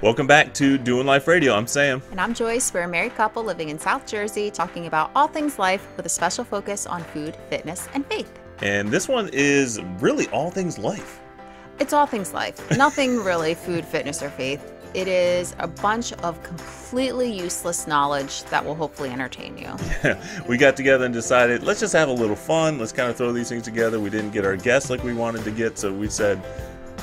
Welcome back to Doing Life Radio. I'm Sam. And I'm Joyce. We're a married couple living in South Jersey, talking about all things life with a special focus on food, fitness, and faith. And this one is really all things life. It's all things life, nothing really food, fitness, or faith. It is a bunch of completely useless knowledge that will hopefully entertain you. Yeah, we got together and decided let's just have a little fun. Let's kind of throw these things together. We didn't get our guests like we wanted to get, so we said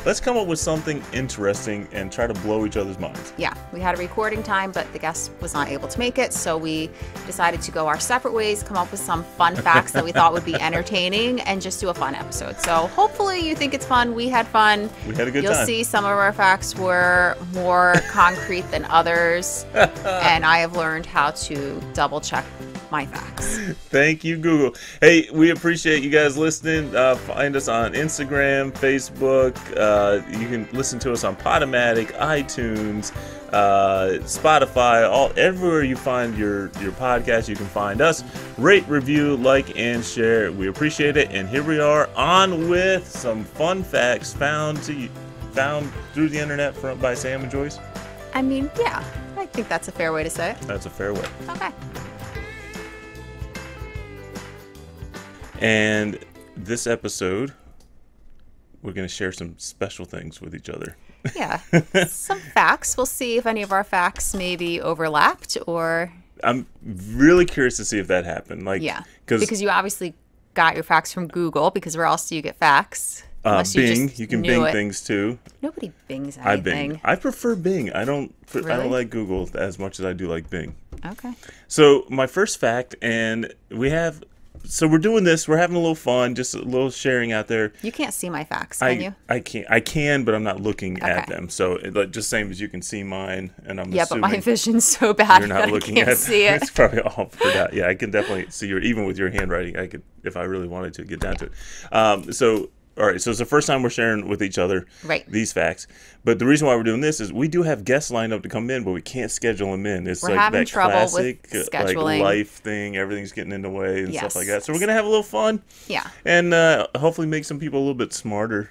let's come up with something interesting and try to blow each other's minds. Yeah, we had a recording time, but the guest was not able to make it, so we decided to go our separate ways, come up with some fun facts that we thought would be entertaining, and just do a fun episode. So hopefully you think it's fun. We had fun. We had a good time. You'll time. see some of our facts were more concrete than others, and I have learned how to double check my facts. Thank you, Google. Hey, we appreciate you guys listening. Uh, find us on Instagram, Facebook. Uh, you can listen to us on Podomatic, iTunes, uh, Spotify, all everywhere you find your your podcast. You can find us. Rate, review, like, and share. We appreciate it. And here we are on with some fun facts found to you, found through the internet from by Sam and Joyce. I mean, yeah, I think that's a fair way to say it. That's a fair way. Okay. And this episode, we're going to share some special things with each other. Yeah. some facts. We'll see if any of our facts maybe overlapped or I'm really curious to see if that happened. Like, yeah. because Because you obviously got your facts from Google because where else do you get facts? uh, Bing, just you, can Bing it. things too. Nobody bings I. Bing. I prefer Bing. I don't. I Really? don't like Google as much as I do like Bing. Okay. So my first fact, and we have. So we're doing this. We're having a little fun, just a little sharing out there. You can't see my facts, can I, you? I can't I can, but I'm not looking at them. So it, just same as you can see mine, and I'm Yeah, but my vision's so bad you're not I looking can't at see it. It's probably all for that. Yeah, I can definitely see your even with your handwriting. I could if I really wanted to get down to it. Um, so all right, so it's the first time we're sharing with each other Right. these facts. But the reason why we're doing this is we do have guests lined up to come in, but we can't schedule them in. It's We're like having that trouble with classic uh, like life thing. Everything's getting in the way and stuff like that. So we're gonna have a little fun Yeah. and uh, hopefully make some people a little bit smarter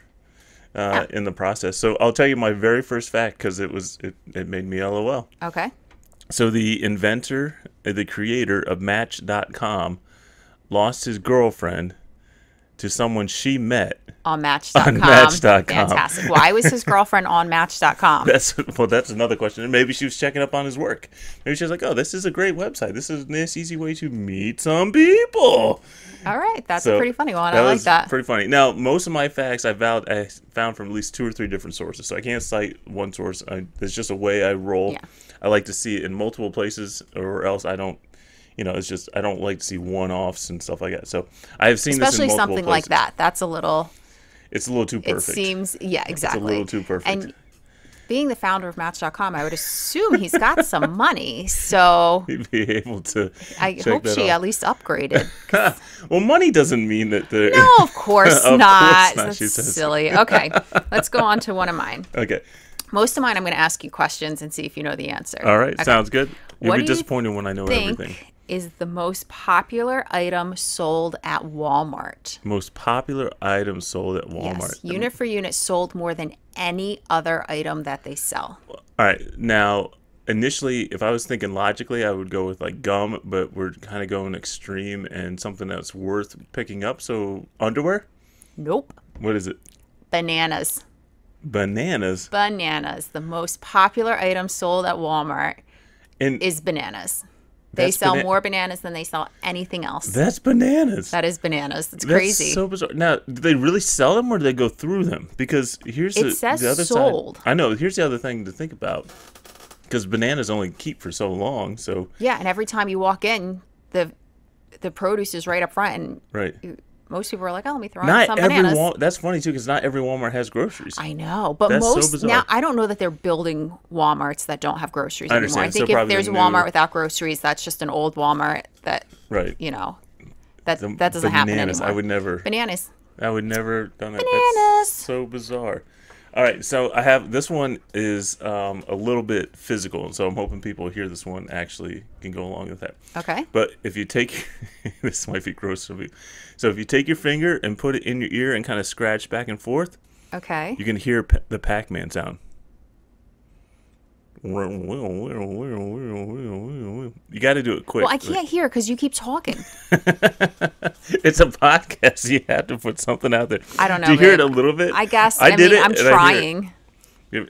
uh, in the process. So I'll tell you my very first fact because it was it, it made me LOL. Okay. So the inventor, uh, the creator of Match.com, lost his girlfriend to someone she met. On Match.com. Match.com. Fantastic. Why was his girlfriend on Match.com? That's well, that's another question. And maybe she was checking up on his work. Maybe she was like, "Oh, this is a great website. This is a nice, easy way to meet some people." All right. That's So a pretty funny one. I like that. Pretty funny. Now, most of my facts I found I found from at least two or three different sources, so I can't cite one source. I, it's just a way I roll. Yeah. I like to see it in multiple places, or else I don't. You know, it's just I don't like to see one-offs and stuff like that. So I have seen Especially something places. like that. That's a little. It's a little too perfect. It seems. Yeah, exactly. It's a little too perfect. And being the founder of Match.com, I would assume he's got some money. So He'd be able to. I hope she off. at least upgraded. well, money doesn't mean that they're. No, of course Of course not. not, That's silly. Okay, let's go on to one of mine. Okay. Most of mine, I'm going to ask you questions and see if you know the answer. All right. Okay. Sounds good. You'll What be do you disappointed when I know everything. Is the most popular item sold at Walmart? Most popular item sold at Walmart. Yes, unit for unit sold more than any other item that they sell. All right. Now, initially, if I was thinking logically, I would go with like gum, but we're kind of going extreme and something that's worth picking up. So, underwear? Nope. What is it? Bananas. Bananas. Bananas. The most popular item sold at Walmart And is bananas. They That's sell bana- more bananas than they sell anything else. that's bananas. that is bananas. It's That's crazy. so bizarre. Now, do they really sell them or do they go through them? Because here's the, says the other sold. side. I know. Here's the other thing to think about. Because bananas only keep for so long. So, yeah, and every time you walk in, the the produce is right up front, and right. Most people are like, "Oh, let me throw Not some every bananas." Wal- That's funny too, because not every Walmart has groceries. I know, but That's most bizarre. now I don't know that they're building WalMarts that don't have groceries I anymore. I understand. So think if there's the a new- Walmart without groceries, that's just an old Walmart that right. you know that The that doesn't happen bananas. anymore. I would never. Bananas. I would never done that. Bananas. That's so bizarre. All right, so I have this one is um, a little bit physical, and so I'm hoping people hear this one actually can go along with that. Okay. But if you take this might be gross of you. So if you take your finger and put it in your ear and kind of scratch back and forth, Okay. you can hear p- the Pac-Man sound. You got to do it quick. Well, I can't hear because you keep talking. it's a podcast. You have to put something out there. I don't know, Do you hear it a little bit? I guess. I, did mean, it, I'm it. trying.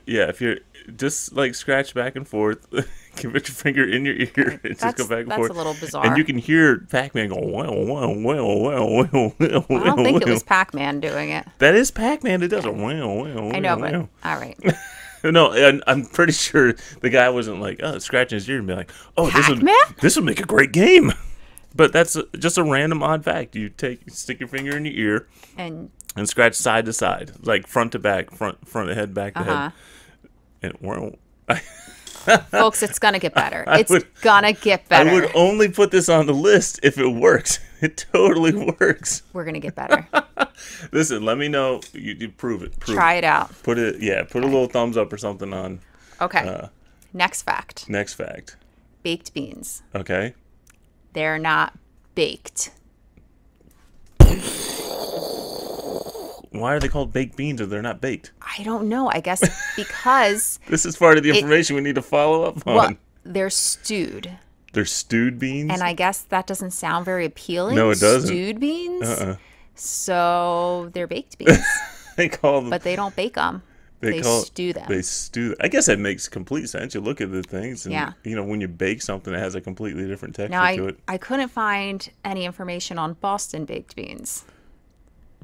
Yeah, if you're just like scratch back and forth, can put your finger in your ear and just go back and that's forth. That's a little bizarre. And you can hear Pac-Man go wow wow wow wow wow wow. I don't think it was Pac-Man doing it. That is Pac-Man. It does a wow wow. I know, but all right. No, and I'm pretty sure the guy wasn't like oh, scratching his ear and be like, "Oh, this would this would make a great game." But that's a, just a random odd fact. You take stick your finger in your ear And and scratch side to side, like front to back, front front to head, back to uh-huh. head. And wow. folks, it's gonna get better. It's would- gonna get better. I would only put this on the list if it works. It totally works. We're gonna get better. Listen, let me know. You, you prove it. Prove Try it. it out. Put it. Yeah, put a little thumbs up or something on Okay. Uh. Next fact: next fact. baked beans. Okay. They're not baked. Why are they called baked beans if they're not baked? I don't know. I guess because This is part of the information we need to follow up on. well, they're stewed, They're stewed beans. and I guess that doesn't sound very appealing. No, it doesn't. Stewed beans. uh-uh. So they're baked beans, They call them. but they don't bake them. they, they call stew them. They stew. I guess that makes complete sense. You look at the things, and Yeah. you know when you bake something, it has a completely different texture Now to I, it. I couldn't find any information on Boston baked beans.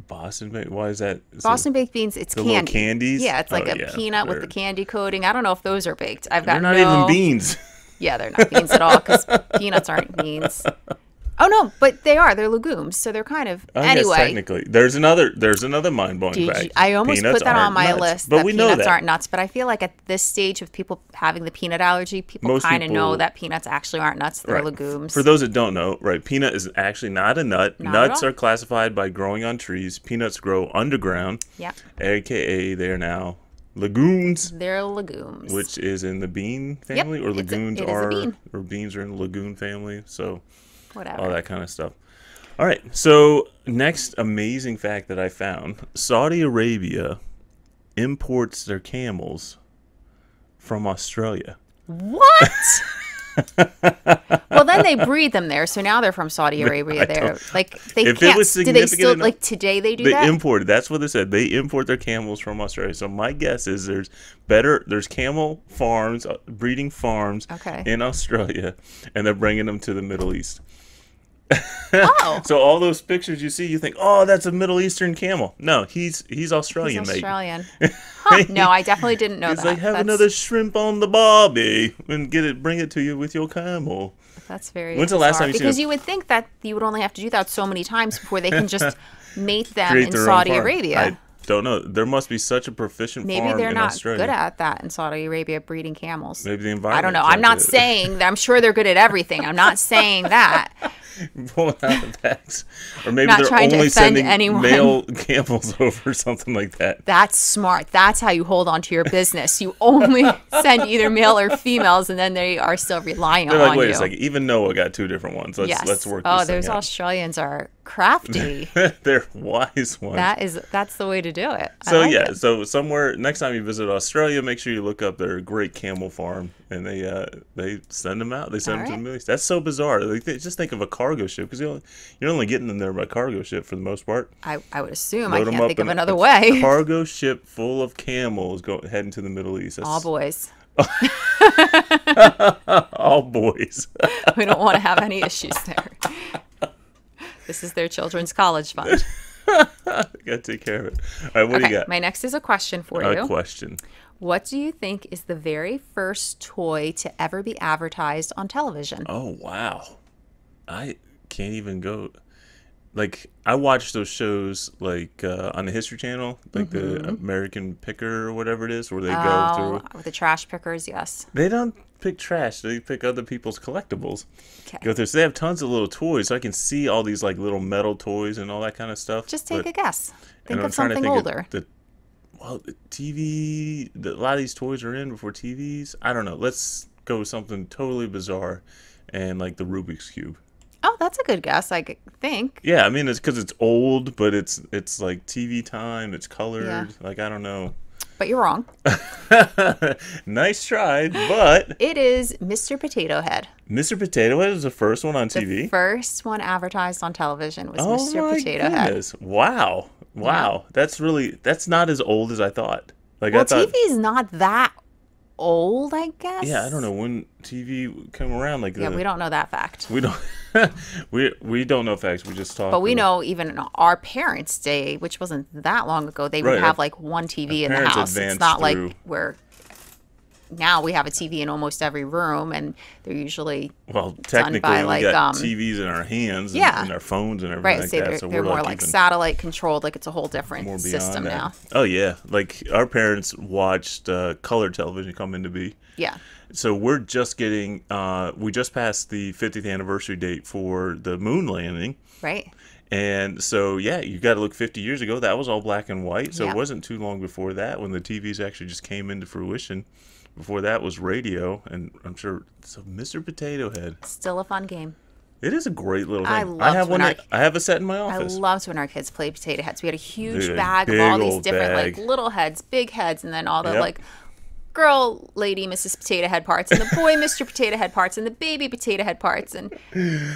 Boston baked. Why is that? is Boston baked beans, it's candy. candies? Yeah, it's like Oh, a yeah, peanut with they're- the candy coating. I don't know if those are baked. I've got They're not no. even beans. Yeah, they're not beans at all because peanuts aren't beans. Oh no, but they are. They're legumes, so they're kind of. I guess anyway, technically, there's another. There's another mind blowing fact. I almost Peanuts put that on my nuts. list. but we know peanuts that. aren't nuts. But I feel like at this stage of people having the peanut allergy, people Most kind of know that peanuts actually aren't nuts. They're Right. legumes. For those that don't know, right, peanut is actually not a nut. Not at Nuts all. are classified by growing on trees. Peanuts grow underground, yeah, aka they are now legumes, they're legumes. which is in the bean family, or it's a- legumes it is a are, bean. or beans are in the lagoon family. So Whatever. all that kind of stuff. All right, so next amazing fact that I found: Saudi Arabia imports their camels from Australia. What? well, then they breed them there, so now they're from Saudi Arabia. They're like they If can't. was do they still enough- like today? They do they that. imported. That's what they said. They import their camels from Australia. So my guess is there's better. There's camel farms, uh, breeding farms Okay. in Australia, and they're bringing them to the Middle East. Oh, So all those pictures you see, you think, oh, that's a Middle Eastern camel. No, he's he's he's Australian, mate. Australian. Huh, no, I definitely didn't know He's that. like, have that's, another shrimp on the barbie and get it, bring it to you with your camel. That's very. When's the last time you Because you would think that you would only have to do that so many times before they can just mate them Create in Saudi. Arabia. I don't know. There must be such a proficient Maybe they're not Australia. good at that in Saudi Arabia, breeding camels. Maybe the environment. I don't know. I'm not saying that. I'm sure they're good at everything. I'm not saying that. pulling out the bags. Or maybe Not they're only sending anyone. male camels over or something like that. That's smart. That's how you hold on to your business. You only send either male or females, and then they are still relying They're on like, wait you. a second, even Noah got two different ones. Let's yes. let's work oh, this those thing out. Australians are crafty. They're wise ones. that is that's the way to do it. I so like yeah, it. so somewhere next time you visit Australia, make sure you look up their great camel farm, and they uh, they send them out. They send them to the. Middle East. That's so bizarre. Like, they, just think of a cargo ship because you're, you're only getting them there by cargo ship for the most part. I, I would assume. Load I can't think of a- another a way. Cargo ship full of camels going heading to the Middle East. That's All boys. all boys. We don't want to have any issues there. This is their children's college fund. Gotta take care of it. All right, what do you got? my next is a question for A you. question. What do you think is the very first toy to ever be advertised on television? Oh wow, I can't even go. Like I watch those shows like uh, on the History Channel, like the American Picker or whatever it is, where they go Oh, through. with the trash pickers, yes. They don't pick trash; they pick other people's collectibles. Okay. Go through. So they have tons of little toys. So I can see all these like little metal toys and all that kind of stuff. Just take but- a guess. Think I'm of to something think older. the, well, the TV. The, a lot of these toys are in before TVs. I don't know. Let's go with something totally bizarre, and like the Rubik's cube. Oh, that's a good guess. I think. Yeah, I mean it's because it's old, but it's it's like TV time. It's colored. Yeah. Like I don't know. but you're wrong. nice try, but It is Mr. Potato Head. Mr. Potato Head is the first one on TV. First one advertised on television was oh Mr. Potato Head. goodness! Wow, wow, that's really that's not as old as I thought. Like Well, I thought, TV is not that old, I guess. yeah, I don't know when TV came around. Like Yeah, we don't know that fact. we don't we we don't know facts. We just talk. But we know even our parents' day, which wasn't that long ago, they would have like one TV in the house. It's not through- like we're now we have a TV in almost every room, and they're usually Well, by, technically, like, we got um, TVs in our hands, and, Yeah. and our phones and everything right. like say that. they're, so they're we're more like, like satellite controlled. Like it's a whole different system that. now. Oh yeah, like our parents watched uh, color television come into be. Yeah. So we're just getting, uh, we just passed the 50th anniversary date for the moon landing. Right. And so, yeah, you got to look 50 years ago. That was all black and white. So Yeah. it wasn't too long before that when the TVs actually just came into fruition. Before that was radio, and I'm sure so. Mr. Potato Head, Still a fun game. it is a great little thing. I I, have one. our- that- I have a set in my office. I loved when our kids played potato heads. We had a huge Dude, bag of all these different bag. like little heads, big heads, and then all the Yep. like girl lady Mrs. Potato Head parts and the boy Mr. Potato Head parts and the baby Potato Head parts and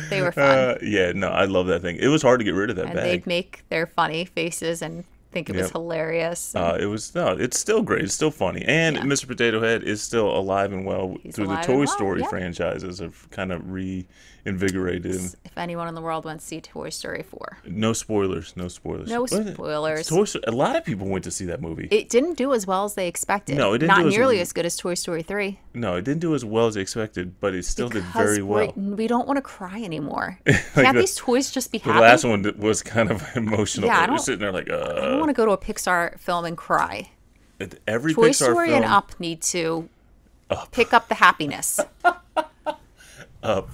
they were fun. uh, yeah, no, I love that thing. It was hard to get rid of that and bag. they'd make their funny faces and think it was Yep. hilarious. Uh, it was no, it's still great. It's still funny, and Yeah. Mr. Potato Head is still alive and well He's through the Toy and well, Story yeah. franchises have kind of reinvigorated. Him. if anyone in the world wants to see Toy Story 4. No spoilers. No spoilers. No What is it? spoilers. Toy Story, a lot of people went to see that movie. It didn't do as well as they expected. No, it didn't Not as- nearly as good as Toy Story 3. no, it didn't do as well as expected, but it still did very well. We don't want to cry anymore. Can't the- these toys just be The last one was kind of emotional. Yeah, I You're don't- sitting there like, I don't uh, want to go to a Pixar film and cry. every Toy Pixar Story film and Up need to pick up the happiness. up.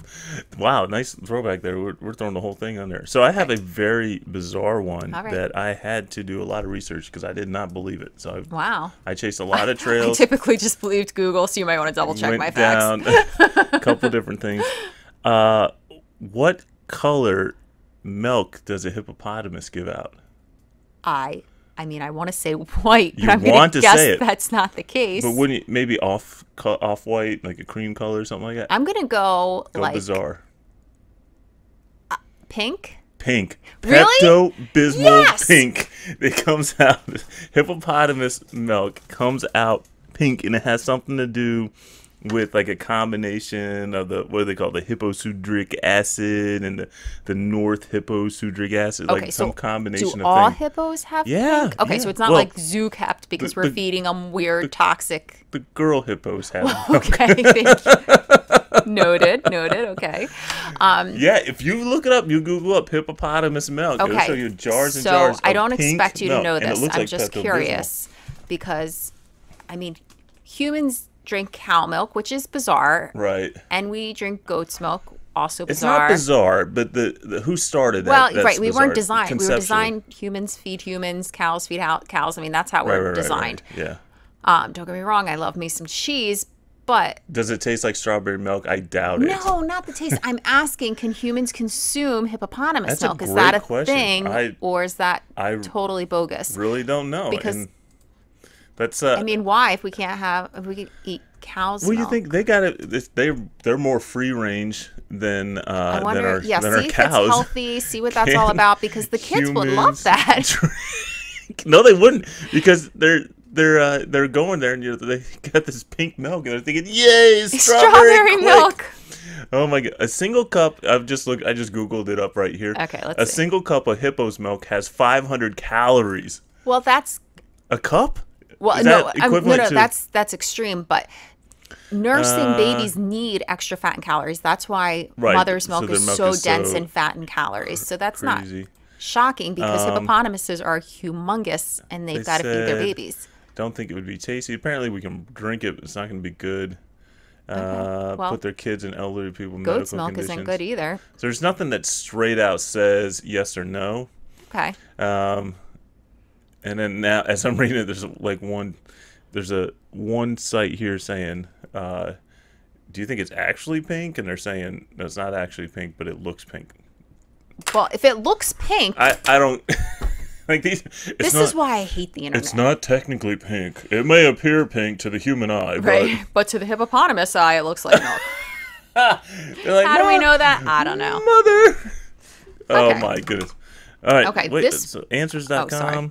Wow, nice throwback there. We're, we're throwing the whole thing on there. So I have a very bizarre one right. that I had to do a lot of research because I did not believe it. So I, Wow. I chased a lot of I trails. typically just believed Google, so you might want to double check my facts. down a couple different things. Uh, what color milk does a hippopotamus give out? I, I mean, I want to say white, but You I'm want to guess say it. that's not the case. But wouldn't it, maybe off off white, like a cream color or something like that? I'm gonna go, Go like bizarre. Uh, pink. Pink. Really? Pepto Bismol Yes! pink. It comes out. Hippopotamus milk comes out pink, and it has something to do with like a combination of the what do they call the hipposudoric acid and the the norhipposudoric acid, Okay, like so some combination do of all things. hippos have Yeah, pink? Okay, yeah. so it's not Well, like zoo kept because the- we're the- feeding them weird, toxic. the girl hippos have. Okay, thank you. noted, noted. Okay. Um, Yeah, if you look it up, you Google up hippopotamus milk. It'll Okay. show you jars and so jars. I don't expect you to know this. I'm like just curious because, I mean, humans drink cow milk, which is bizarre, Right. and we drink goat's milk, also bizarre. It's not bizarre, but the, the who started that? Well, right. We bizarre, weren't designed. We were designed. Humans feed humans. Cows feed out cows. I mean, that's how Right, we're right, right, right. designed. Yeah. Um, don't get me wrong. I love me some cheese, but Does it taste like strawberry milk? I doubt it. no, not the taste. I'm asking, can humans consume hippopotamus That's a milk? Is that a question. thing, I- or is that I totally bogus? really don't know. Because- and that's uh. I mean, why if we can't have if we could eat cows? well, you think they got it? They they're more free range than uh I than our yeah, than see if cows. it's healthy. See what that's all about because the kids would love that. drink- no, they wouldn't because they're they're uh, they're going there and you know, they got this pink milk and they're thinking, "Yay, strawberry, Strawberry milk. Oh my god! A single cup. I've just looked. I just googled it up right here. Okay, let's A see. single cup of hippo's milk has 500 calories. Well, that's A cup? Well, no, um, no, no, to- that's that's extreme. But nursing Uh, babies need extra fat and calories. That's why Right, mother's milk their is milk so is dense so in fat and calories. So that's Crazy. not shocking because Um, hippopotamuses are humongous and they've they got to feed their babies. Don't think it would be tasty. Apparently, we can drink it. but It's not going to be good. Uh, well, put their kids and elderly people in Goat's milk conditions. isn't good either. So there's nothing that straight out says yes or no. Okay. Um, and then now, as I'm reading it, there's like one, there's a one site here saying, uh, "Do you think it's actually pink?" And they're saying no, it's not actually pink, but it looks pink. Well, if it looks pink, I I don't. like these. This not, is why I hate the internet. It's not technically pink. It may appear pink to the human eye, right, but to the hippopotamus eye, it looks like milk. they're like, How do we know that? I don't know. Mother. Oh my goodness. All right. Okay, Wait. this- So Oh, answers.com. sorry.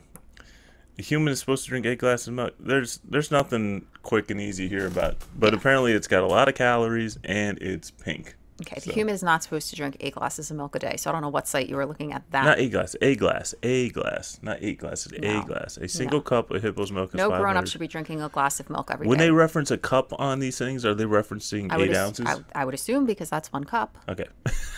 A human is supposed to drink eight glasses of milk. There's there's nothing quick and easy here about, but apparently it's got a lot of calories and it's pink. Okay, the human is not supposed to drink eight glasses of milk a day, so I don't know what site you were looking at that. Not eight glass, a glass, a glass, not eight glasses, No. a glass. A single cup of hippo's milk is no grown up should be drinking a glass of milk every When they reference a cup on these things, are they referencing eight ounces? I, I would assume because that's one cup. Okay.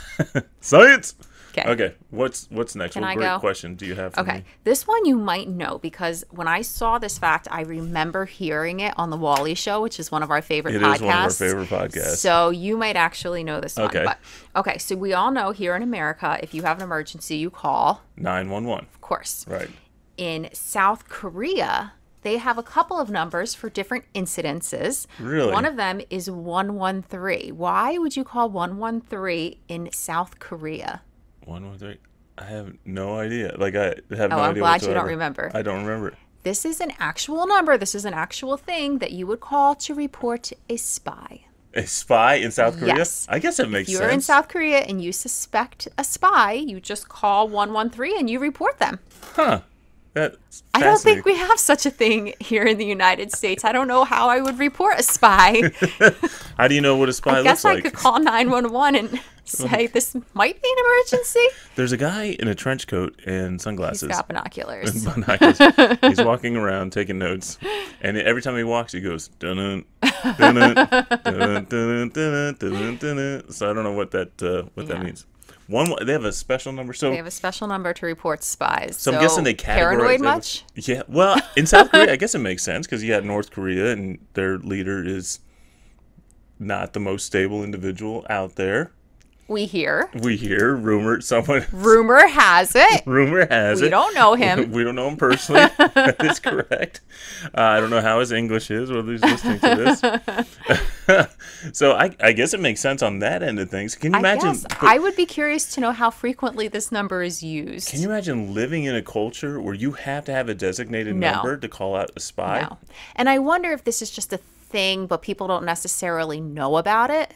Science. Okay. Okay. What's what's next? Can what I great go? question do you have for Okay, me? this one you might know because when I saw this fact, I remember hearing it on the Wally Show, which is one of our favorite It podcasts. is one of our favorite podcasts. So you might actually know this Okay. one. But okay, so we all know here in America, if you have an emergency, you call, Nine one one. of course. Right. In South Korea, they have a couple of numbers for different incidences. Really? One of them is 113. Why would you call 113 in South Korea? One one three. I have no idea. Like I have oh, no Oh, I'm idea. glad you don't remember. I don't remember. This is an actual number. This is an actual thing that you would call to report a spy. A spy in South Korea? Yes. I guess it makes If you're sense. in South Korea and you suspect a spy, you just call 113 and you report them. Huh. That's I don't think we have such a thing here in the United States. I don't know how I would report a spy. How do you know what a spy I guess looks I like? could call 911 and say this might be an emergency. There's a guy in a trench coat and He's sunglasses. got binoculars. binoculars. He's walking around taking notes, and every time he walks, he goes dun dun dun dun dun dun dun dun. So I don't know what that uh, what that Yeah. means. One, they have a special number. So They have a special number to report spies. So I'm guessing they categorize paranoid much. Yeah, well, in South Korea, I guess it makes sense because you had North Korea and their leader is not the most stable individual out there. We hear. We hear rumored someone Rumor has it. rumor has We it. We don't know him. We don't know him personally. that is correct. Uh, I don't know how his English is, whether he's listening to this. so I, I guess it makes sense on that end of things. Can you I imagine? guess but- I would be curious to know how frequently this number is used. can you imagine living in a culture where you have to have a designated No. number to call out a spy? No. And I wonder if this is just a thing, but people don't necessarily know about it.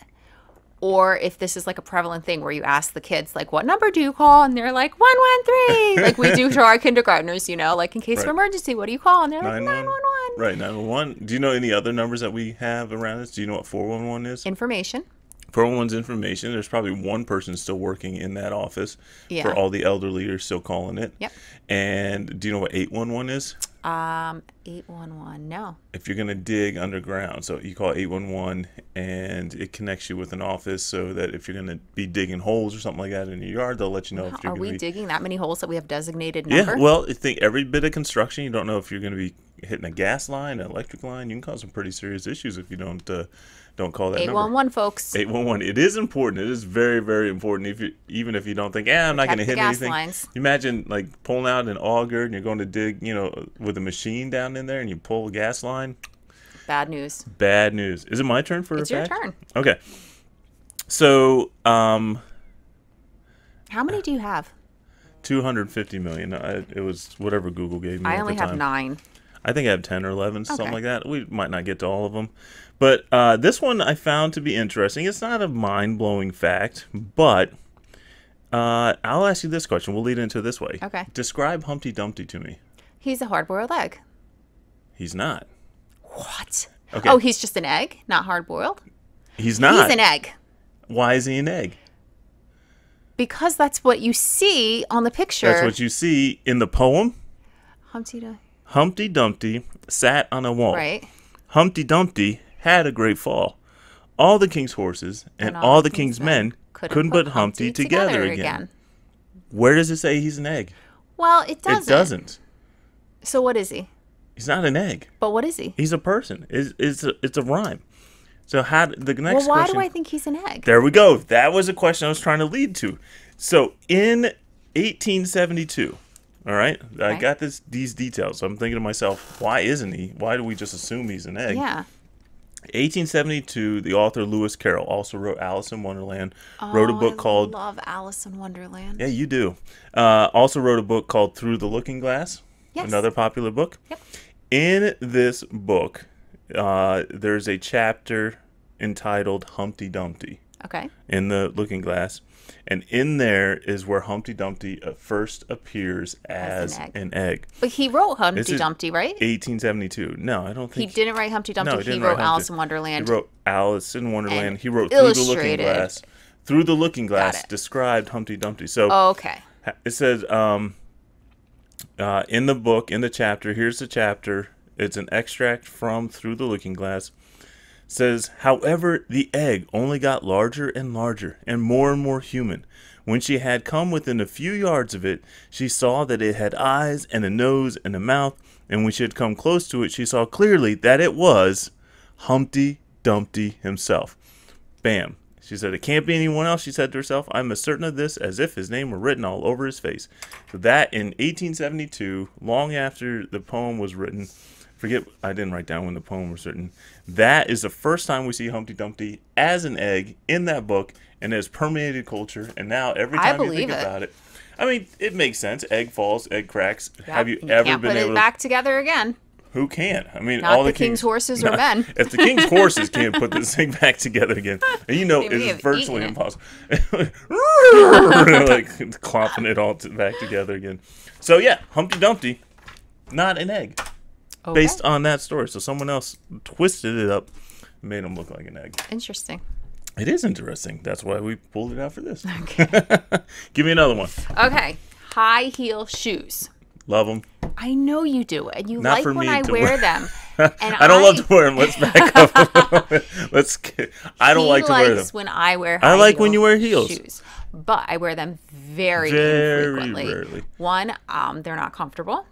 Or if this is like a prevalent thing where you ask the kids, like, what number do you call? And they're like, 113. like we do to our kindergartners, you know, like in case Right. of emergency, what do you call? And they're like, 911. 911. Right, 911. Do you know any other numbers that we have around us? Do you know what 411 is? Information. 411's information. There's probably one person still working in that office Yeah. for all the elder leaders still calling it. Yep. And do you know what 811 is? Um, 811. No. If you're going to dig underground, so you call 811 and it connects you with an office so that if you're going to be digging holes or something like that in your yard, they'll let you know if you're Are we be. digging that many holes that we have designated number? yeah, well, I think every bit of construction, you don't know if you're going to be hitting a gas line, an electric line. You can cause some pretty serious issues if you don't uh, don't call that number. 811, folks. 811. It is important. It is very, very important. If you, even if you don't think, eh, I'm not going to hit anything. lines. Imagine like pulling out an auger and you're going to dig, you know, with a machine down in there and you pull a gas line. Bad news. Bad news. Is it my turn for It's a your fact? turn. Okay. So, um, How many do you have? 250 million. I, it was whatever Google gave me. I only have time. nine. I think I have 10 or 11, something like that. We might not get to all of them. But uh, this one I found to be interesting. It's not a mind blowing fact, but uh, I'll ask you this question. We'll lead into it this way. Okay. Describe Humpty Dumpty to me. He's a hard boiled egg. He's not. What? Okay. Oh, he's just an egg, not hard boiled? He's not. He's an egg. Why is he an egg? Because that's what you see on the picture. That's what you see in the poem. Humpty Dumpty. Humpty Dumpty sat on a wall. Right. Humpty Dumpty had a great fall. All the king's horses and, all, the king's, men couldn't, put Humpty, together, again. Where does it say he's an egg? Well, it doesn't. It doesn't. So what is he? He's not an egg. But what is he? He's a person. It's, it's, a, it's a rhyme. So how the next well, why question? do I think he's an egg? There we go. That was a question I was trying to lead to. So in 1872, all right, I got this these details. So I'm thinking to myself, why isn't he? Why do we just assume he's an egg? yeah. 1872, the author Lewis Carroll also wrote Alice in Wonderland. wrote a Oh, book I called Love Alice in Wonderland. Yeah, you do. Uh, also wrote a book called Through the Looking Glass. Yes. Another popular book. Yep. In this book, uh, there's a chapter entitled Humpty Dumpty Okay. in the Looking Glass, and in there is where Humpty Dumpty uh, first appears As as, an egg. an egg. But he wrote Humpty Dumpty, right? 1872. No, I don't think He think didn't write Humpty Dumpty. No, he he wrote. Alice in Wonderland. He wrote Alice in Wonderland. And He wrote Through the Looking. Glass. Through the Looking Glass described Humpty Dumpty. So okay. it says um, uh, in the book, in the chapter, here's the chapter. It's an extract from Through the Looking Glass. Says, however, the egg only got larger and larger and more and more human. When she had come within a few yards of it, she saw that it had eyes and a nose and a mouth. And when she had come close to it, she saw clearly that it was Humpty Dumpty himself. Bam. She said, It can't be anyone else, she said to herself. I'm as certain of this as if his name were written all over his face. So that in 1872, long after the poem was written, forget, I didn't write down when the poem was written. That is the first time we see Humpty Dumpty as an egg in that book and it has permeated culture. And now every time you think it. about it, I mean, it makes sense. Egg falls, egg cracks. Have you Yep. ever been put able it to back together again? who can? I mean, Not all the the, king's horses or men. If the king's horses can't put this thing back together again, and you know it's virtually impossible. like clomping it all to, back together again. So yeah, Humpty Dumpty, not an egg, Okay. based on that story. So someone else twisted it up, made him look like an egg. Interesting. It is interesting. That's why we pulled it out for this. Give me another one. Okay. High heel shoes. Love them. I know you do, and you Not like when I wear wear. them. And I don't love to wear them. Let's back up. a little bit. Let's. get- I don't he like to wear them. when I wear. I like when you wear heels. Shoes, but I wear them very, Very infrequently. rarely. One, um, they're not comfortable.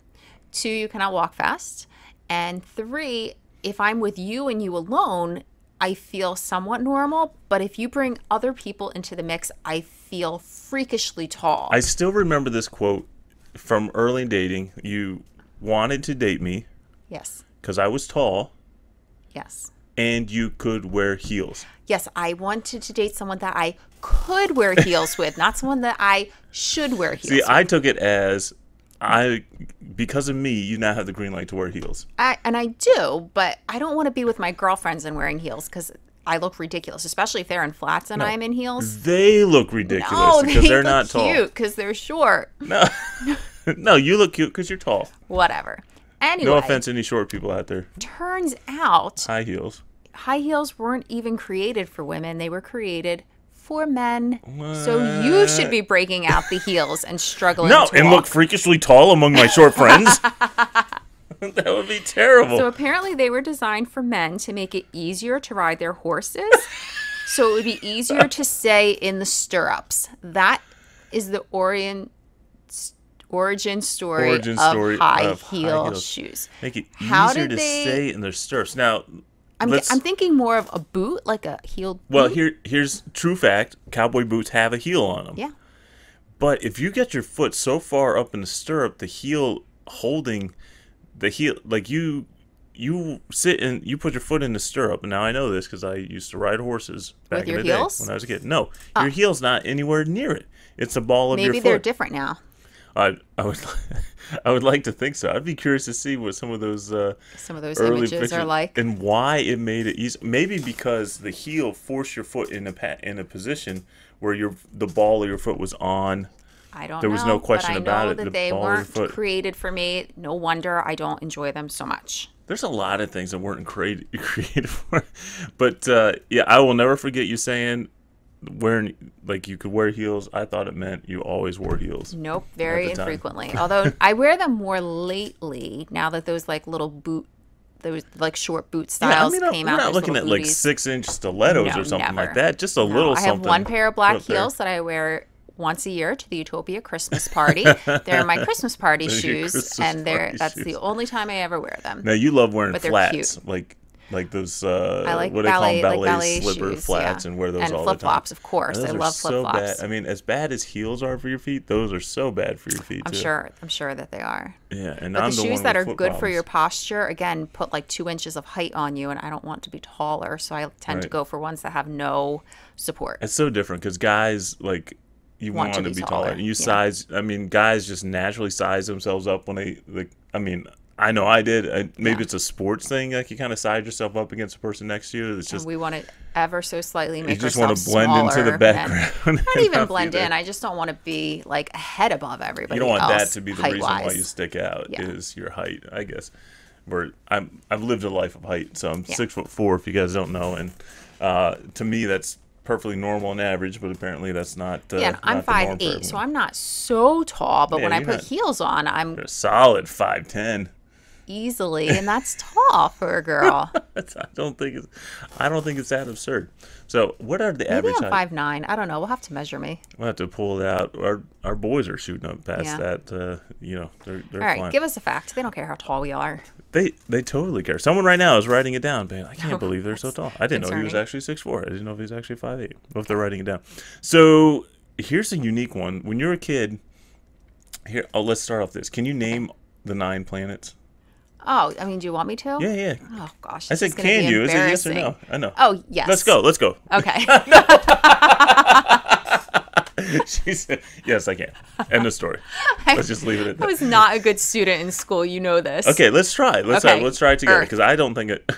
Two, you cannot walk fast. And three, if I'm with you and you alone, I feel somewhat normal. But if you bring other people into the mix, I feel freakishly tall. I still remember this quote from early dating. You wanted to date me yes, because I was tall yes. and you could wear heels. Yes, I wanted to date someone that I could wear heels with, not someone that I should wear heels with. See, with. I took it as I because of me, you now have the green light to wear heels. I, and I do, but I don't want to be with my girlfriends and wearing heels because I look ridiculous, especially if they're in flats and I'm in heels. They look ridiculous No, because they they're look not tall. cute because they're short. No, no, you look cute because you're tall. Whatever. Anyway, No offense to any short people out there. turns out High heels. high heels weren't even created for women; they were created for men. So you should be breaking out the heels and struggling. No, and walk. look freakishly tall among my short friends. that would be terrible. So apparently they were designed for men to make it easier to ride their horses. so it would be easier to stay in the stirrups. That is the orient origin story, Origin of, story high, of high heel heels. shoes. Make it How easier did to they- stay in their stirrups. Now, I'm, let's. I'm thinking more of a boot, like a heeled well, boot. here here's true fact: cowboy boots have a heel on them. Yeah. But if you get your foot so far up in the stirrup, the heel holding the heel, like you, you sit and you put your foot in the stirrup. And now I know this because I used to ride horses back With in your the heels? day when I was a kid. No, uh. your heel's not anywhere near it. It's the ball of Maybe your they're foot. different now. I, I would, I would like to think so. I'd be curious to see what some of those uh, Some of those images pictures are like. and why it made it easy. Maybe because the heel forced your foot in a pa- in a position where your the ball of your foot was on. I don't know. there was know, no question but I about know it, that the they ball of your weren't foot. created for me. No wonder I don't enjoy them so much. There's a lot of things that weren't created created for, but uh, yeah, I will never forget you saying wearing like you could wear heels. I thought it meant you always wore heels. Nope, very infrequently. Although I wear them more lately now that those like little boot, those like short boot Yeah, I styles mean, came we're out. not those looking at like six inch stilettos No, or something never. like that. Just a No, little I have one pair of black up there. heels that I wear once a year to the Utopia Christmas party. they're my Christmas party shoes, Christmas and they're party that's shoes. the only time I ever wear them. Now you love wearing But flats, like like those uh, I like what do they call them? ballet, like ballet slipper shoes, flats yeah. and wear those and all flip the time. flops, of course. I love so flip flops. bad. I mean, as bad as heels are for your feet, those are so bad for your feet I'm too. sure. I'm sure that they are. Yeah, and But I'm the shoes one that are good for your posture, again, put like two inches of height on you, and I don't want to be taller, so I tend to go for ones that have no support. It's so different because guys like you Want want, to to be be taller. taller, You yeah. size. I mean, guys just naturally size themselves up when they like. I mean, I know I did. I, maybe Yeah. it's a sports thing. Like you kind of side yourself up against the person next to you. It's just we want to ever so slightly make you just want to blend into the background. Not even blend in. I just don't want to be like ahead above everybody. You don't want that to be the reason why you stick out. Yeah. Is your height? I guess. Where I'm, I've lived a life of height, so I'm Yeah. six foot four. If you guys don't know, and uh, to me that's perfectly normal and average, but apparently that's not. Uh, Yeah, and I'm not five eight, so. I'm not so tall. But Yeah, when I put not- heels on, I'm a solid five ten. Easily, and that's tall for a girl. I don't think it's. I don't think it's that absurd. So, what are the Maybe average I'm five nine. I don't know. We'll have to measure me. We'll have to pull it out. Our our boys are shooting up past Yeah. that. Uh, you know, they're they're All right, flying. give us a fact. They don't care how tall we are. They they totally care. Someone right now is writing it down, man. I can't believe they're so tall. I didn't know he was actually six four. I didn't know if he was actually five eight. What if they're writing it down? So here's a unique one. When you're a kid, here. Oh, let's start off this. Can you name the nine planets? Oh, I mean, do you want me to? Yeah, yeah. Oh gosh. I said, can you? Is it yes or no? I know. Oh yes. Let's go. Let's go. Okay. she said, "Yes, I can." End of story. Let's just leave it at I was not a good student in school. You know this. Okay, let's try. Let's Okay. try. Let's try it together because I don't think it.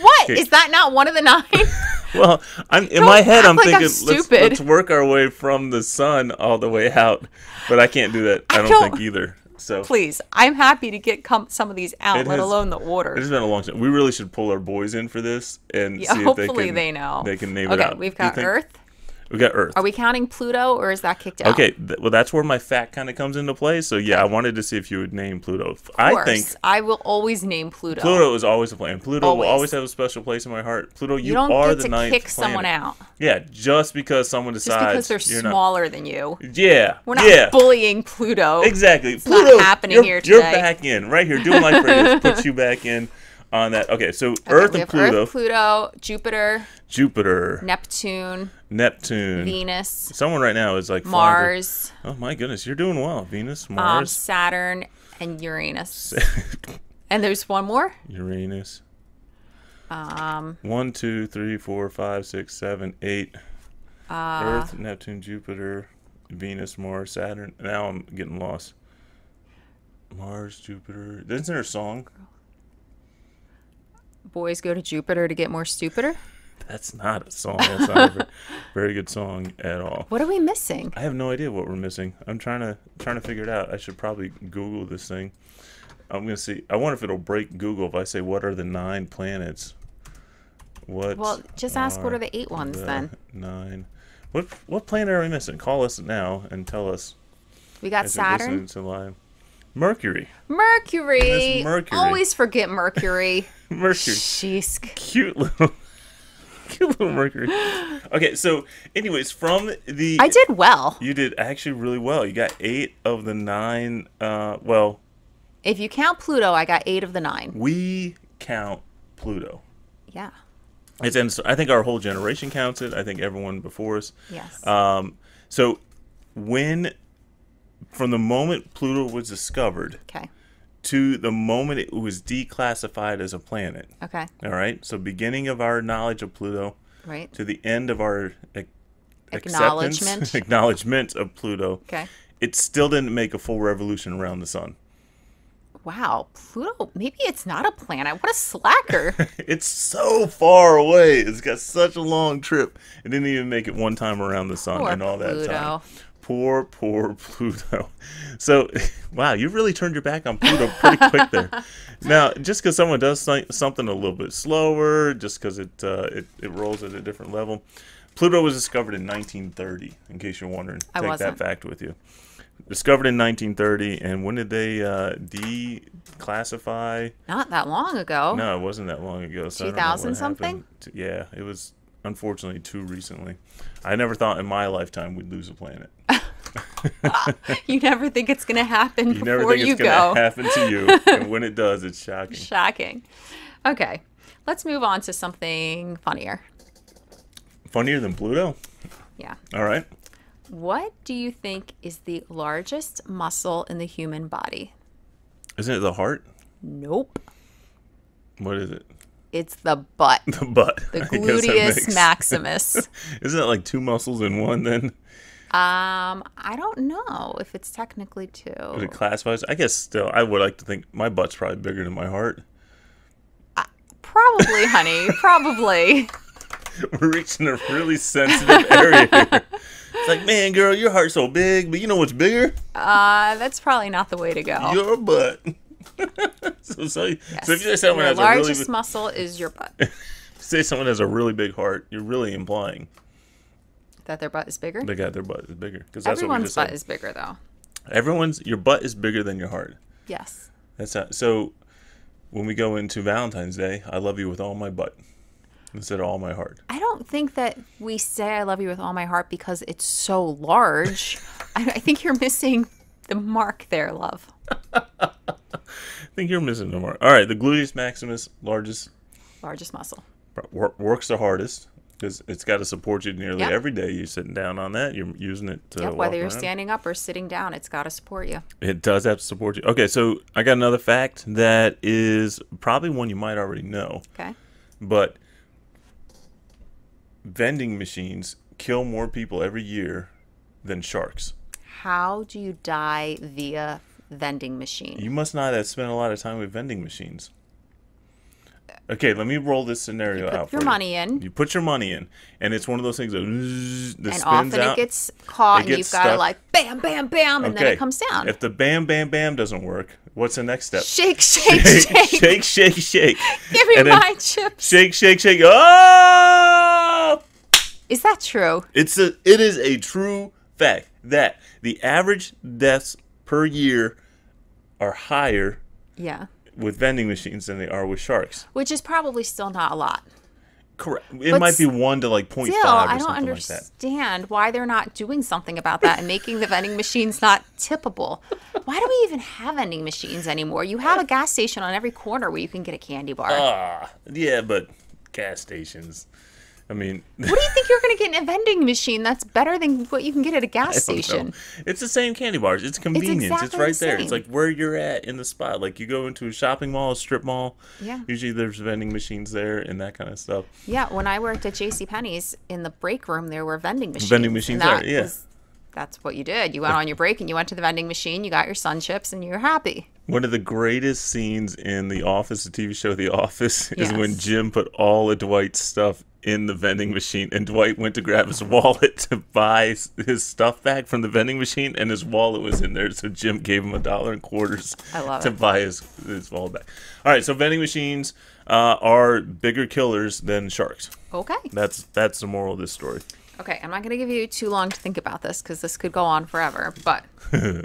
What is Okay. that? Not one of the nine? Well, I'm in my head. I'm like I'm thinking let's, let's work our way from the sun all the way out, but I can't do that. I, don't, don't- think either. So Please, I'm happy to get some of these out, let has- alone the order. it's been a long time. We really should pull our boys in for this and Yeah, see if hopefully they can. they know. They can name okay, it out. we've got Earth. We got Earth. Are we counting Pluto, or is that kicked out? Okay, th- well that's where my fact kind of comes into play. So yeah, I wanted to see if you would name Pluto. Of I course, think I will always name Pluto. Pluto is always a plan. Pluto Always. will always have a special place in my heart. Pluto, you, You don't are get the to ninth kick someone out Yeah, just because someone just decides because they're you're not- smaller than you. Yeah, We're not yeah. bullying Pluto. Exactly. not Pluto, happening you're, here You're back in right here doing life radio. Put you back in on that. Okay, so Okay, Earth and Pluto, Earth, Pluto, Jupiter, Jupiter, Neptune, Neptune. Venus, Someone right now is like Mars, Oh my goodness, you're doing well. Venus, um, Mars, Saturn, and Uranus. and there's one more. Uranus. Um, One, two, three, four, five, six, seven, eight. uh, Earth, Neptune, Jupiter, Venus, Mars, Saturn. Now I'm getting lost. Mars, Jupiter. Isn't there a song? Boys go to Jupiter to get more stupider. That's not a song. That's not a very, good song at all. What are we missing? I have no idea what we're missing. I'm trying to trying to figure it out. I should probably Google this thing. I'm gonna see. I wonder if it'll break Google if I say what are the nine planets. What? Well, just ask what are the eight ones the then. Nine. What what planet are we missing? Call us now and tell us. We got Saturn, to live. Mercury. Mercury. Mercury. Always forget Mercury. Mercury. Sheesh. Cute little. Cute little Mercury. Okay, so anyways, from the I did well. You did actually really well. You got eight of the nine. Uh, well, If you count Pluto, I got eight of the nine. we count Pluto. Yeah. It's and so I think our whole generation counts it. I think everyone before us. Yes. Um, so when, from the moment Pluto was discovered okay. to the moment it was declassified as a planet. Okay. All right. So beginning of our knowledge of Pluto Right. to the end of our ac- Acknowledgement. acknowledgement of Pluto. Okay. It still didn't make a full revolution around the sun. Wow. Pluto. Maybe it's not a planet. What a slacker. It's so far away. It's got such a long trip. It didn't even make it one time around the sun Poor and all that Pluto. time. Poor, poor Pluto. So, wow, you really turned your back on Pluto pretty quick there. Now, just because someone does something a little bit slower, just because it, uh, it it rolls at a different level, Pluto was discovered in 1930. In case you're wondering, I take wasn't. that fact with you. Discovered in 1930, and when did they uh, declassify? not that long ago. No, it wasn't that long ago. So I don't know 2000 something? yeah, it was unfortunately too recently. I never thought in my lifetime we'd lose a planet. You never think it's going to happen You never before think you it's going go. to happen to you, and when it does, it's shocking. Shocking. Okay. Let's move on to something funnier. Funnier than Pluto? Yeah. All right. What do you think is the largest muscle in the human body? Isn't it the heart? Nope. What is it? It's the butt. The butt. The that gluteus makes- maximus. Isn't it like two muscles in one then? Um, I don't know if it's technically two. Is it classifies? I guess still, I would like to think my butt's probably bigger than my heart. Probably, honey. Probably. We're reaching a really sensitive area here. It's like, man, girl, your heart's so big, but you know what's bigger? Uh, that's probably not the way to go. Your butt. so, so, so if you say someone Your has a really largest big, muscle is your butt. say someone has a really big heart, you're really implying that their butt is bigger. they got their butt is bigger because that's what we Everyone's butt said. is bigger, though. Everyone's your butt is bigger than your heart. Yes. That's not, so. When we go into Valentine's Day, I love you with all my butt instead of all my heart. I don't think that we say I love you with all my heart because it's so large. I, I think you're missing the mark there, love. I think you're missing no more. All right, the gluteus maximus, largest, Largest muscle. wor- works the hardest because it's got to support you nearly Yep. every day. You're sitting down on that. You're using it to Yep, whether you're around. standing up or sitting down, it's got to support you. It does have to support you. Okay, so I got another fact that is probably one you might already know, Okay. but vending machines kill more people every year than sharks. How do you die via vending machine? You must not have spent a lot of time with vending machines. Okay, let me roll this scenario you Put out your money in, You put your money in, and it's one of those things that, and often out. it gets caught, It and gets you've got to like bam, bam, bam, and then it comes down. If the bam, bam, bam doesn't work, what's the next step? shake, shake, shake. shake, shake, shake. Give me and my chips. Shake, shake, shake. Oh! Is that true? It's a. It is a true fact that the average deaths per year are higher Yeah. with vending machines than they are with sharks. Which is probably still not a lot. Correct. It But might be one to like 0.5 Still, or I don't something like that. understand why they're not doing something about that and making the vending machines not tippable. Why do we even have vending machines anymore? You have a gas station on every corner where you can get a candy bar. Ah, yeah, but gas stations. I mean, what do you think you're going to get in a vending machine that's better than what you can get at a gas don't know. station? It's the same candy bars. It's convenience. It's, exactly right the there. It's like where you're at in the spot. Like you go into a shopping mall, a strip mall. Yeah. Usually there's vending machines there and that kind of stuff. Yeah, when I worked at J.C. Penney's in the break room, there were vending machines. Vending machines that are, yeah. was- that's what you did. You went on your break and you went to the vending machine. You got your sun chips and you're happy. One of the greatest scenes in The Office, the TV show The Office, is when Jim put all of Dwight's stuff in the vending machine, and Dwight went to grab his wallet to buy his stuff back from the vending machine, and his wallet was in there. So Jim gave him a dollar and quarters to it. buy his his wallet back. All right, so vending machines uh, are bigger killers than sharks. Okay. That's that's the moral of this story. Okay, I'm not going to give you too long to think about this because this could go on forever, but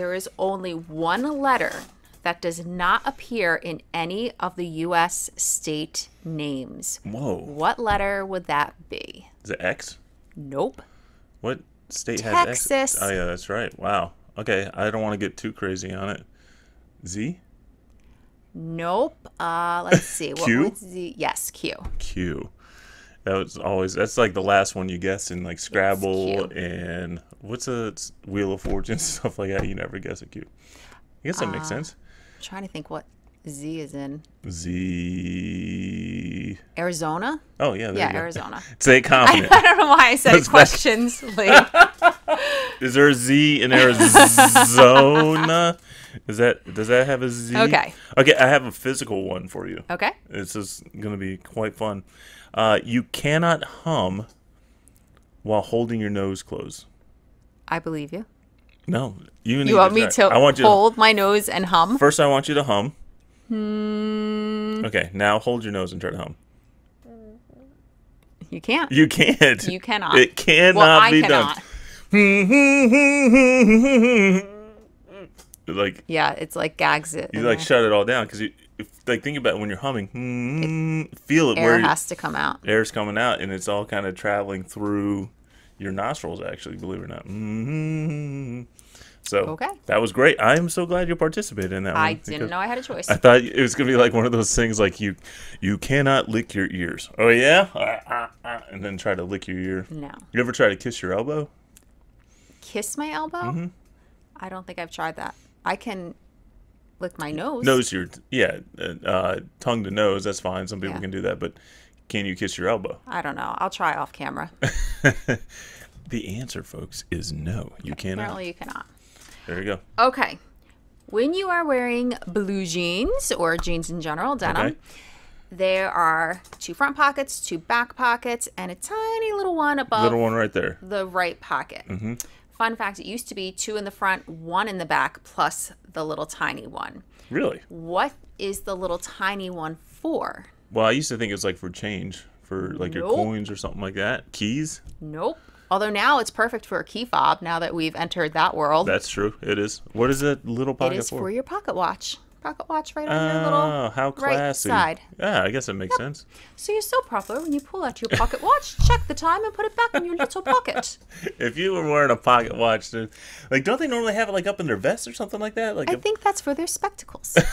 there is only one letter that does not appear in any of the U.S. state names. Whoa, What letter would that be? is it X? Nope. What state has X? Texas. Oh yeah, that's right. Wow. Okay, I don't want to get too crazy on it. Z. Nope. Uh, let's see. What Q? would the Yes, Q. Q. That was always that's like the last one you guess in like Scrabble and what's a Wheel of Fortune stuff like that. You never guess a Q. I guess that Uh, makes sense. I'm trying to think what Z is in. Z. Arizona? Oh yeah, there Yeah, you go. Arizona. Say I, confident. I don't know why I said questions late. Is there a Z in Arizona? Is that does that have a Z? Okay. Okay, I have a physical one for you. Okay. This is going to be quite fun. Uh, you cannot hum while holding your nose closed. I believe you. No, you need You want me try. to I want you hold my nose and hum? First, I want you to hum. Hmm. Okay, now hold your nose and try to hum. You can't. You can't. You cannot. It cannot well, be cannot. like Yeah, it's like gags it. you like the shut it all down because you if, like think about it when you're humming. mm, feel it air where has to come out. air's coming out and it's all kind of traveling through your nostrils actually believe it or not mm So Okay. that was great. I am so glad you participated in that one. I didn't know I had a choice. I thought it was gonna be like one of those things like you you cannot lick your ears. Oh yeah, Ah, ah, ah, and then try to lick your ear. no. You ever try to kiss your elbow? Kiss my elbow? Mm-hmm. I don't think I've tried that. I can lick my nose. Nose your yeah, uh, uh, tongue to nose. That's fine. Some people Yeah. can do that, but can you kiss your elbow? I don't know. I'll try off camera. The answer, folks, is no. You cannot. Apparently, you cannot. There you go. Okay. When you are wearing blue jeans or jeans in general, denim, Okay. there are two front pockets, two back pockets, and a tiny little one above Little one right there. the right pocket. Mm-hmm. Fun fact it used to be two in the front, one in the back, plus the little tiny one. Really? What is the little tiny one for? Well, I used to think it was like for change, for like your coins or something like that. Keys. Nope. Although now it's perfect for a key fob now that we've entered that world. That's true. It is. What is that little it pocket is for? for your pocket watch. Pocket watch right on your little Oh, how right side. Yeah, I guess it makes sense. So you're so proper when you pull out your pocket watch, check the time, and put it back in your little pocket. If you were wearing a pocket watch, then- like, don't they normally have it like up in their vest or something like that? Like, I if- think that's for their spectacles.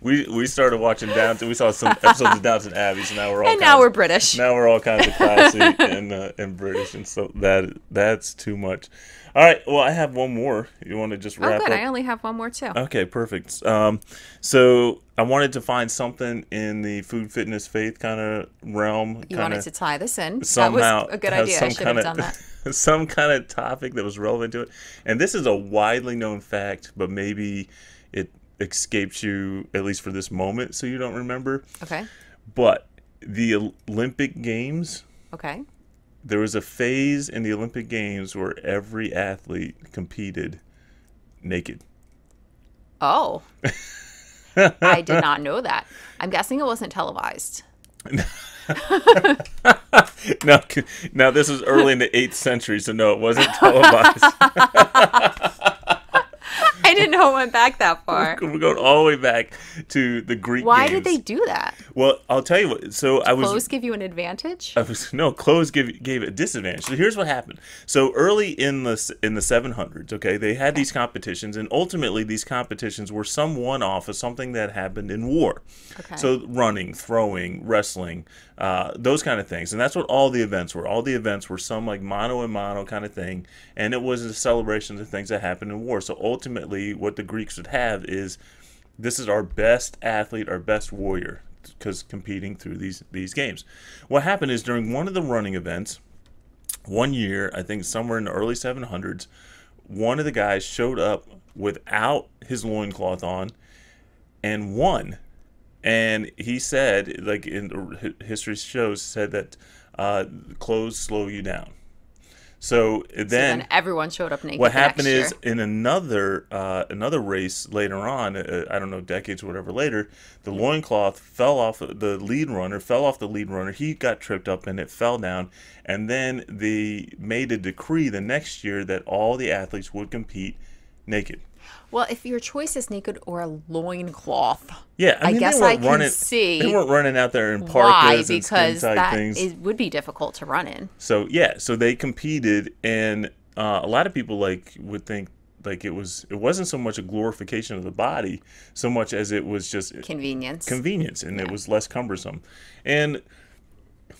we we started watching Downton. We saw some episodes of Downton Abbey, so now we're all and now we're British. now we're all kinds of classy and uh, and British, and so that that's too much. All right, well, I have one more. You want to just wrap? Oh, wrap good. up? I only have one more too. Okay, perfect. Um, so I wanted to find something in the food, fitness, faith kind of realm. you wanted to tie this in. somehow that was a good idea. I should have done that. some kind of topic that was relevant to it. And this is a widely known fact, but maybe it escapes you at least for this moment, so you don't remember. Okay. But the Olympic Games Okay. There was a phase in the Olympic Games where every athlete competed naked. Oh. I did not know that. I'm guessing it wasn't televised. now, now this is early in the eighth century, so no, it wasn't televised. I didn't know it went back that far. We're going all the way back to the Greek. Why games. did they do that? Well, I'll tell you what. So I was Clothes give you an advantage? I was no clothes gave gave a disadvantage. So here's what happened. So early in the in the 700s, okay, they had these competitions, and ultimately these competitions were some one off of something that happened in war. Okay. So running, throwing, wrestling, uh, those kind of things, and that's what all the events were. All the events were some like mono and mono kind of thing, and it was a celebration of things that happened in war. So ultimately, what the Greeks would have is this is our best athlete, our best warrior, because competing through these these games. What happened is during one of the running events, one year, I think somewhere in the early 700s, one of the guys showed up without his loincloth on and won. And he said, like in history shows, said that uh, clothes slow you down. So So then, then everyone showed up naked. what happened is in another uh, another race later on, uh, I don't know decades or whatever later, the loincloth fell off the lead runner, fell off the lead runner. He got tripped up and it fell down. And then they made a decree the next year that all the athletes would compete naked. Well, if your choice is naked or a loincloth, Yeah, I, I guess I weren't can running, see They weren't running out there in why? parkas and Because tight that things. it would be difficult to run in. So yeah, so they competed, and uh, a lot of people like would think like it was it wasn't so much a glorification of the body so much as it was just Convenience. convenience and it was less cumbersome. And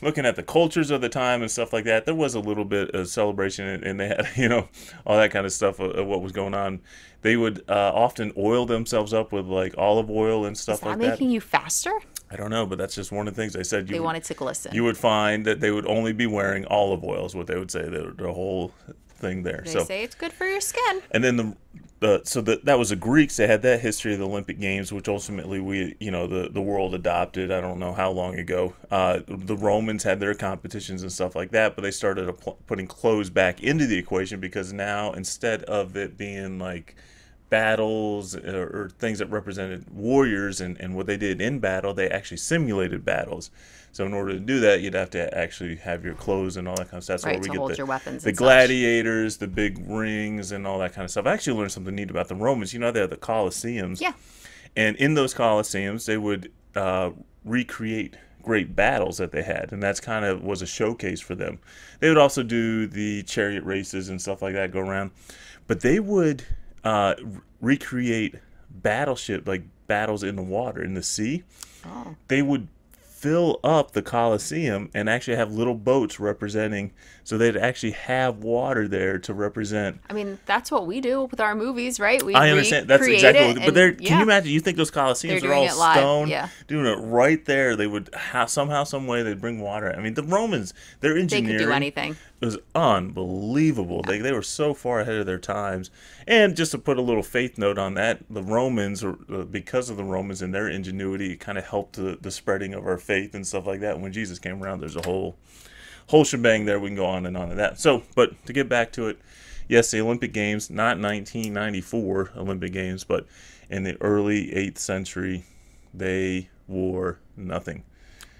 looking at the cultures of the time and stuff like that, there was a little bit of celebration and, and they had you know all that kind of stuff of, of what was going on. They would uh, often oil themselves up with like olive oil and stuff is that like making that. you faster? I don't know, but that's just one of the things they said. You They would- wanted to glisten. you would find that they would only be wearing olive oil is what they would say the, the whole thing there they so say it's good for your skin. and then the so that that was the greeks they had that history of the olympic games which ultimately we you know the the world adopted i don't know how long ago uh, the romans had their competitions and stuff like that but they started appl- putting clothes back into the equation because now instead of it being like battles or, or things that represented warriors and, and what they did in battle they actually simulated battles so in order to do that you'd have to actually have your clothes and all that kind of stuff so Right, where we to get hold the, your weapons the and such. gladiators the big rings and all that kind of stuff i actually learned something neat about the romans you know they had the colosseums Yeah. and in those colosseums they would uh, recreate great battles that they had, and that's kind of was a showcase for them. They would also do the chariot races and stuff like that go around, but they would uh, recreate battleship like battles in the water in the sea. Oh. They would fill up the Coliseum and actually have little boats representing. So they'd actually have water there to represent. I mean, that's what we do with our movies, right? We I understand that's exactly. What, but and- they're. Can yeah. you imagine? You think those Coliseums They're all doing it live, stone, yeah. doing it right there? They would ha- somehow, some way, they'd bring water. I mean, the Romans, their They engineering. could do anything. It was unbelievable. They, they were so far ahead of their times. And just to put a little faith note on that, the Romans, uh, because of the Romans and their ingenuity, it kind of helped the, the spreading of our faith and stuff like that. When Jesus came around, there's a whole whole shebang there. We can go on and on and that. So, but to get back to it, yes, the Olympic Games, not 1994 Olympic Games, but in the early 8th century, they wore nothing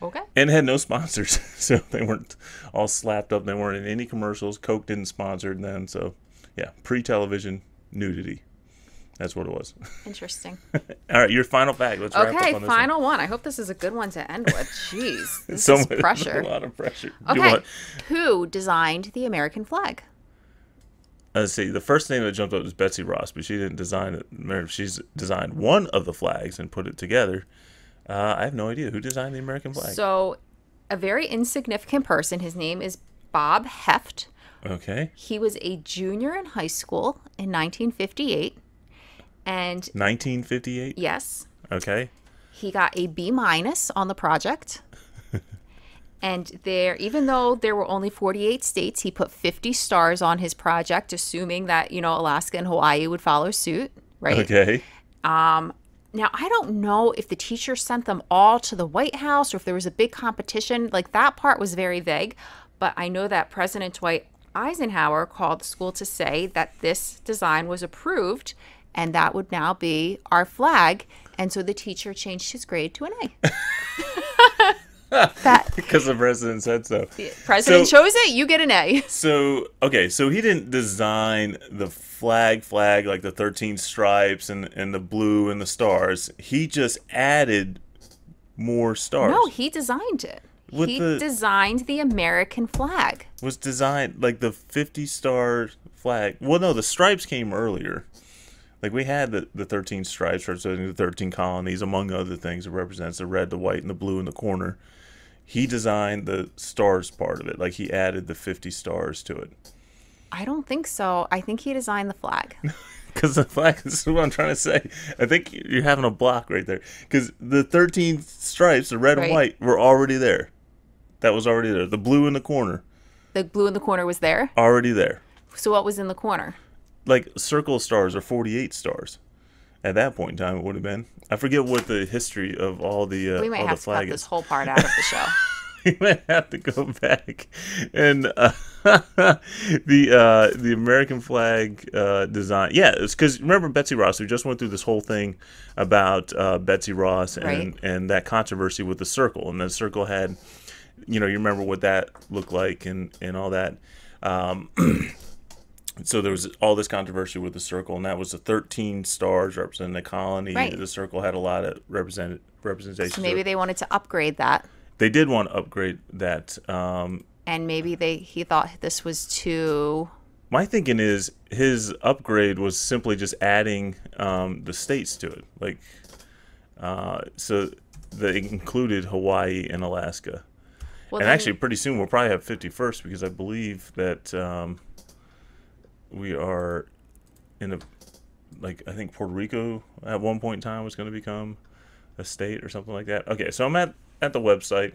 Okay. and had no sponsors, so they weren't all slapped up. They weren't in any commercials. Coke didn't sponsor them, so yeah, pre-television nudity. That's what it was. Interesting. all right, your final fact. Let's wrap Okay, up on this final one. I hope this is a good one to end with. Jeez, One. this So is much- pressure. A lot of pressure. Okay, who designed the American flag? Let's see. The first name that jumped up was Betsy Ross, but she didn't design it. She's designed one of the flags and put it together. Uh, I have no idea who designed the American flag. So, a very insignificant person. His name is Bob Heft. okay, He was a junior in high school in 1958, and 1958. yes, Okay, he got a B minus on the project. and there, even though there were only 48 states, he put 50 stars on his project, assuming that you know Alaska and Hawaii would follow suit. Right. okay. Now, I don't know if the teacher sent them all to the White House or if there was a big competition. Like that part was very vague, but I know that President Dwight Eisenhower called the school to say that this design was approved and that would now be our flag. And so the teacher changed his grade to an A. that Because the president said so. president So- chose it, you get an A. So okay, so he didn't design the flag, flag like the thirteen stripes and and the blue and the stars. He just added more stars. No, he designed it. With he the- designed the American flag. was designed like the fifty star flag. Well, no, the stripes came earlier. Like we had the, the thirteen stripes representing the thirteen colonies, among other things. It represents the red, the white, and the blue in the corner. He designed the stars part of it. Like he added the fifty stars to it. I don't think so. I think he designed the flag. Because the flag this is what I'm trying to say. I think you're having a block right there. Because the 13 stripes, the red Right. and white, were already there. That was already there. The blue in the corner, The blue in the corner was there. already there. So what was in the corner? Like circle stars or 48 stars. At that point in time, it would have been. I forget what the history of all the uh, We might all have the to cut flag this whole part out of the show. we might have to go back and uh, the uh, the American flag uh, design. Yeah, it's because remember Betsy Ross. We just went through this whole thing about uh, Betsy Ross and Right. and that controversy with the circle, and the circle had, you know, you remember what that looked like and and all that. Um, so there was all this controversy with the circle, and that was the 13 stars representing the colony. Right. The circle had a lot of represent representation. So maybe they wanted to upgrade that, they did want to upgrade that. Um, and maybe they he thought this was too. My thinking is his upgrade was simply just adding um, the states to it, like uh, so they included Hawaii and Alaska. Well, and then- actually, pretty soon we'll probably have 51st because I believe that um, we are in a like I think Puerto Rico at one point in time was going to become a state or something like that. Okay, so I'm at at the website.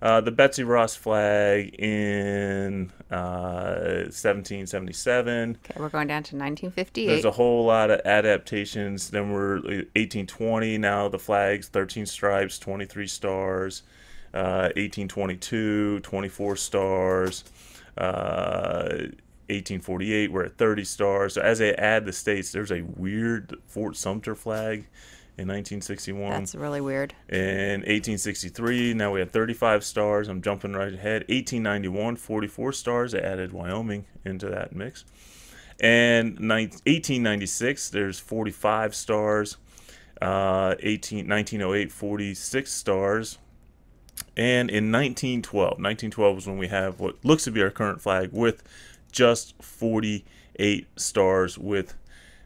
Uh, the Betsy Ross flag in uh, 1777. okay, we're going down to 1958. There's a whole lot of adaptations. Then we're 1820. Now the flags 13 stripes, 23 stars. Uh, 1822, 24 stars. Uh, 1848, we're at 30 stars. So as they add the states, there's a weird Fort Sumter flag in 1961. That's really weird. In 1863, now we had 35 stars. I'm jumping right ahead. 1891, 44 stars. They added Wyoming into that mix. And 1896, there's 45 stars. Uh, 18, 1908, 46 stars. And in 1912, 1912 was when we have what looks to be our current flag with just 48 stars with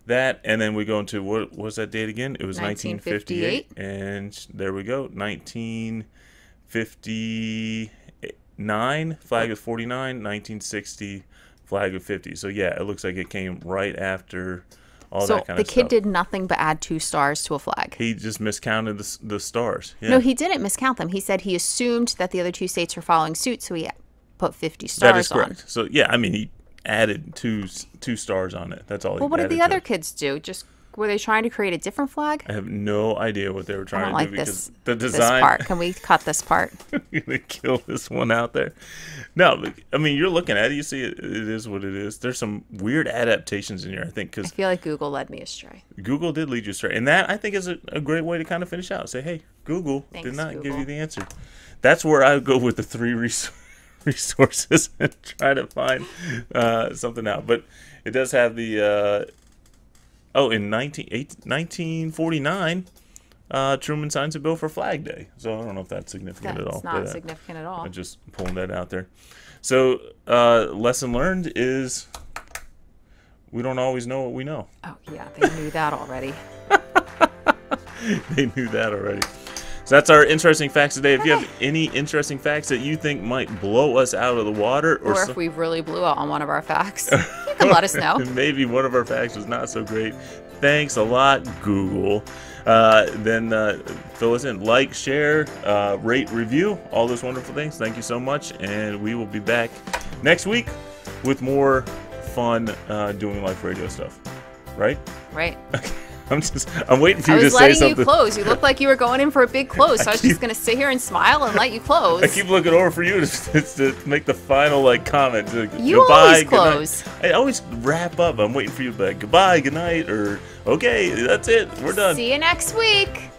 that. And then we go into what was that date again? It was 1958. 1958. And there we go. 1959, flag of 49, 1960, flag of 50. So yeah, it looks like it came right after all So that kind the kid stuff. did nothing but add two stars to a flag. He just miscounted the, the stars. Yeah. No, he didn't miscount them. He said he assumed that the other two states were following suit, so he put 50 that stars is correct. on. So yeah, I mean he added two two stars on it. That's all. Well, what did the other it. kids do? Just were they trying to create a different flag? I have no idea what they were I trying don't to like do this, because the this design. part. Can we cut this part? gonna kill this one out there. No, I mean you're looking at it. You see it, it is what it is. There's some weird adaptations in here. I think because I feel like Google led me astray. Google did lead you astray, and that I think is a, a great way to kind of finish out. Say, hey, Google did Thanks, not give you the answer. That's where I go with the three res- resources and try to find uh, something out. But it does have the. Uh, oh, in 19, eight- 1949, uh, Truman signs a bill for Flag Day. So I don't know if that's significant at all. That's not but, uh, significant at all. I'm just pulling that out there. So, uh, lesson learned is we don't always know what we know. Oh, yeah, they knew that already. they knew that already. So that's our interesting facts today. If you have any interesting facts that you think might blow us out of the water, or, Or if we really blew out on one of our facts, you can let us know. maybe one of our facts was not so great, thanks a lot, Google. Uh, then uh, fill us in, like, share, uh, rate, review, all those wonderful things. Thank you so much, and we will be back next week with more fun uh, doing life radio stuff. Right? Right. I'm just I'm waiting for you to close. I was letting you close. You looked like you were going in for a big close, so I was keep- just going to sit here and smile and let you close. I keep looking over for you to, to make the final like comment. Like, You goodbye, always close. I always wrap up. I'm waiting for you to be like goodbye, good night, or okay, that's it. We're done. See you next week.